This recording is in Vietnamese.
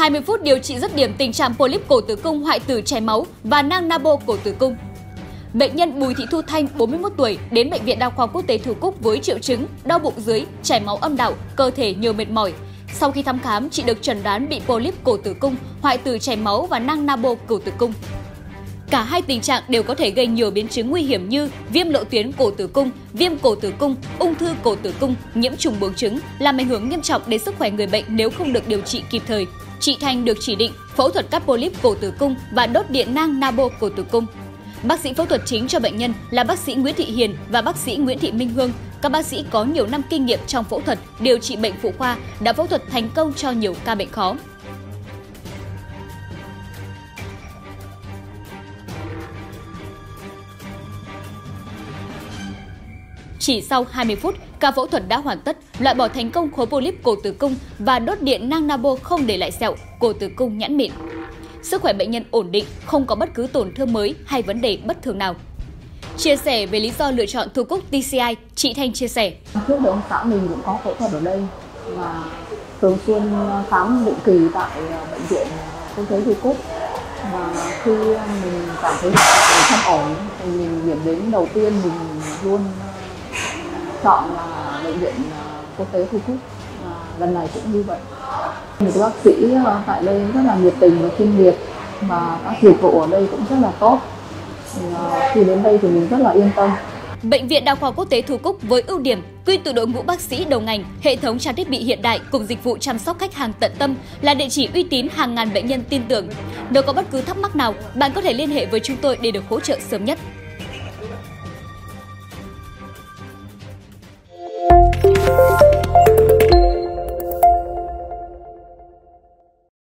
20 phút điều trị dứt điểm tình trạng polyp cổ tử cung hoại tử chảy máu và nang nabo cổ tử cung. Bệnh nhân Bùi Thị Thu Thanh, 41 tuổi, đến Bệnh viện Đa khoa Quốc tế Thủ Cúc với triệu chứng đau bụng dưới, chảy máu âm đạo, cơ thể nhiều mệt mỏi. Sau khi thăm khám, chị được chẩn đoán bị polyp cổ tử cung, hoại tử chảy máu và nang nabo cổ tử cung. Cả hai tình trạng đều có thể gây nhiều biến chứng nguy hiểm như viêm lộ tuyến cổ tử cung, viêm cổ tử cung, ung thư cổ tử cung, nhiễm trùng buồng trứng, làm ảnh hưởng nghiêm trọng đến sức khỏe người bệnh nếu không được điều trị kịp thời. Chị Thanh được chỉ định phẫu thuật cắt polyp cổ tử cung và đốt điện nang nabo cổ tử cung. Bác sĩ phẫu thuật chính cho bệnh nhân là bác sĩ Nguyễn Thị Hiền và bác sĩ Nguyễn Thị Minh Hương. Các bác sĩ có nhiều năm kinh nghiệm trong phẫu thuật, điều trị bệnh phụ khoa, đã phẫu thuật thành công cho nhiều ca bệnh khó. Chỉ sau 20 phút, ca phẫu thuật đã hoàn tất, loại bỏ thành công khối polyp cổ tử cung và đốt điện nang nabo không để lại sẹo, cổ tử cung nhẵn mịn. Sức khỏe bệnh nhân ổn định, không có bất cứ tổn thương mới hay vấn đề bất thường nào. Chia sẻ về lý do lựa chọn Thu Cúc TCI, chị Thanh chia sẻ. Trước đó ông xã mình cũng có phẫu thuật ở đây và thường xuyên ờ, khám định kỳ tại ờ, bệnh viện quốc tế Thu Cúc và khi mình cảm thấy mình không ổn thì mình điểm đến đầu tiên mình luôn chọn là bệnh viện à, quốc tế Phú Cúc à, lần này cũng như vậy. Những bác sĩ à, tại đây rất là nhiệt tình và chuyên nghiệp và các dịch vụ ở đây cũng rất là tốt. Thì, khi đến đây thì mình rất là yên tâm. Bệnh viện Đa khoa Quốc tế Thu Cúc với ưu điểm quy tụ đội ngũ bác sĩ đầu ngành, hệ thống trang thiết bị hiện đại cùng dịch vụ chăm sóc khách hàng tận tâm là địa chỉ uy tín hàng ngàn bệnh nhân tin tưởng. Nếu có bất cứ thắc mắc nào, bạn có thể liên hệ với chúng tôi để được hỗ trợ sớm nhất.